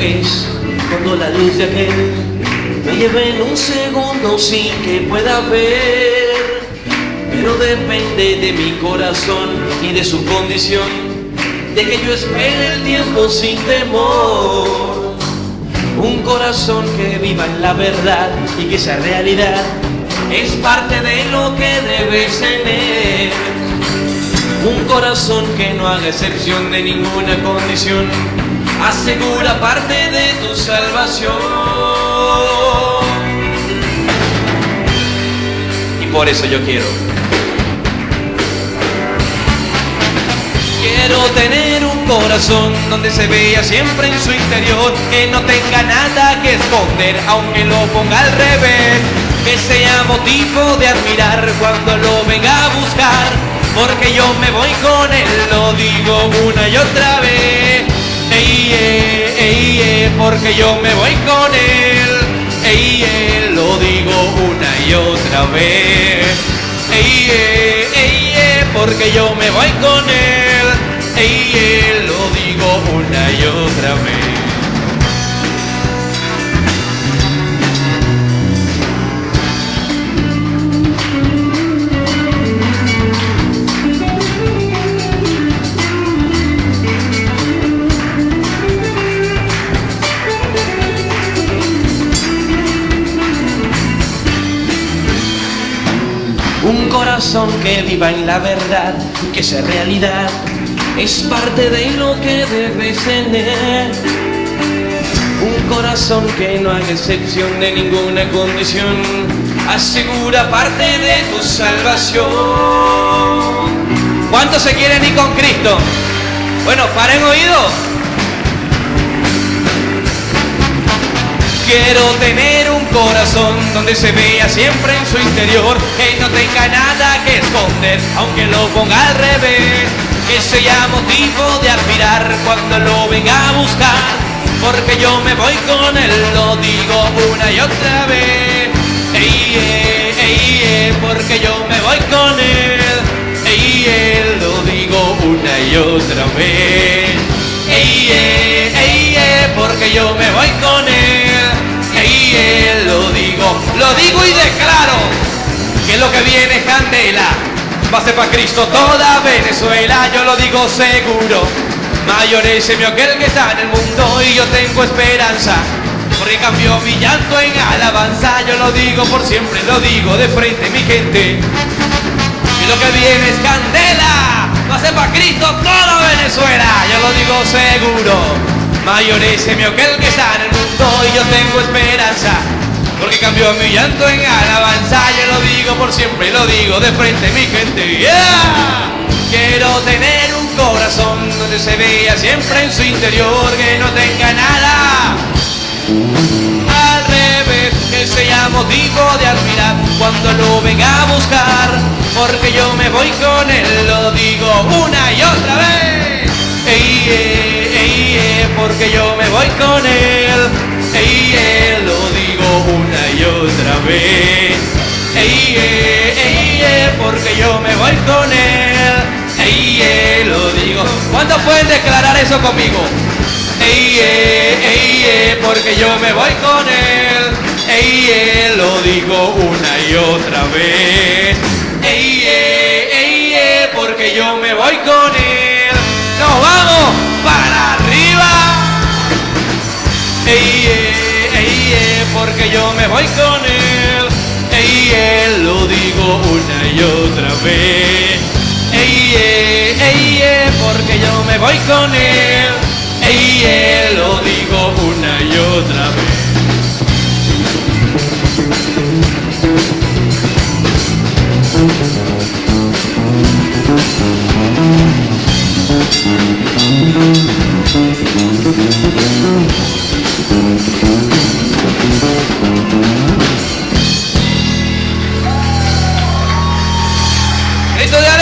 es cuando la luz de aquel me lleva en un segundo sin que pueda ver. Pero depende de mi corazón y de su condición, de que yo espere el tiempo sin temor. Un corazón que viva en la verdad y que sea realidad es parte de lo que debes tener. Un corazón que no haga excepción de ninguna condición asegura parte de tu salvación. Y por eso yo quiero. Quiero tener un corazón donde se vea siempre en su interior, que no tenga nada que esconder, aunque lo ponga al revés, que sea motivo de admirar cuando lo venga a buscar, porque yo me voy con él, lo digo una y otra vez. Ey, ey, porque yo me voy con él, ey, eh, lo digo una y otra vez. Ey, ey, porque yo me voy con él, ey, eh, lo digo una y otra vez. Un corazón que viva en la verdad, que sea realidad, es parte de lo que debes tener. Un corazón que no haga excepción de ninguna condición, asegura parte de tu salvación. ¿Cuántos se quieren ir con Cristo? Bueno, paren oídos. Quiero tener un corazón donde se vea siempre en su interior, que no tenga nada que esconder, aunque lo ponga al revés, que sea motivo de admirar cuando lo venga a buscar, porque yo me voy con él, lo digo una y otra vez. Ey, eh, ey, eh, porque yo me voy con él, ey, eh, lo digo una y otra vez. Ey, ey, eh, porque yo me voy digo, y declaro que lo que viene es candela. Va a ser para Cristo toda Venezuela, yo lo digo seguro. Mayor es el mío que está en el mundo y yo tengo esperanza. Porque cambió mi llanto en alabanza, yo lo digo por siempre, lo digo de frente, mi gente. Y lo que viene es candela. Va a ser para Cristo toda Venezuela, yo lo digo seguro. Mayor es el mío que el que está en el mundo y yo tengo esperanza. Porque cambió mi llanto en alabanza, yo lo digo por siempre, lo digo de frente, mi gente. Quiero tener un corazón donde se vea siempre en su interior que no tenga nada al revés, que sea motivo de admirar cuando lo venga a buscar, porque yo me voy con él, lo digo una y otra vez. Porque yo me voy con él, ey, eh, lo digo. ¿Cuántos pueden declarar eso conmigo? Ey, eh, ey, eh, porque yo me voy con él. Ey, lo digo una y otra vez. Ey, porque yo me voy con él. Otra vez. Ey, eh, ey, eh, porque yo me voy con él. Ey, eh, lo digo una y otra vez. Esto de